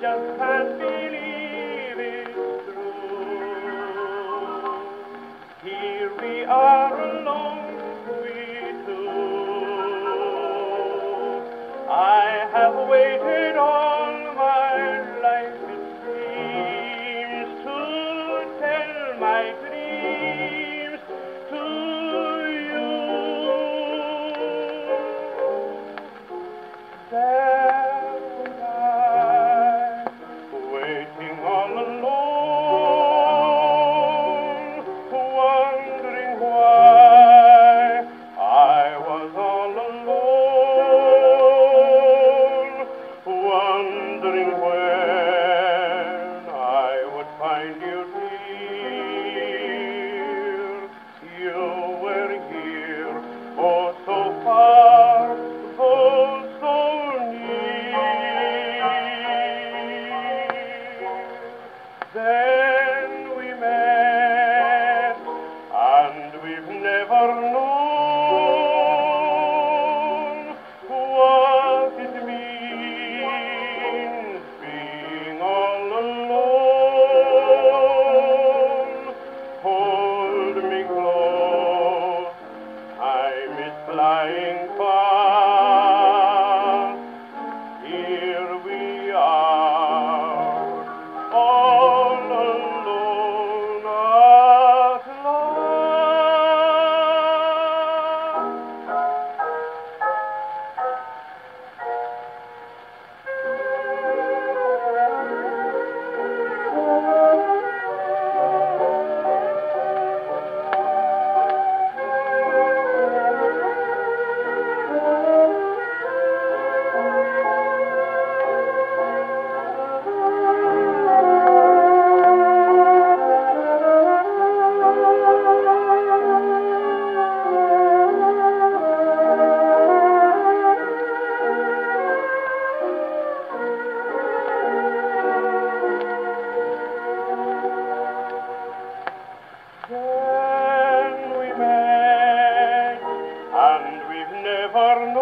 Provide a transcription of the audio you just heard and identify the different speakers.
Speaker 1: just can't believe it's true. Here we are alone, we two. I have waited all my life, it seems, to tell my dreams to you. There Dying far. harna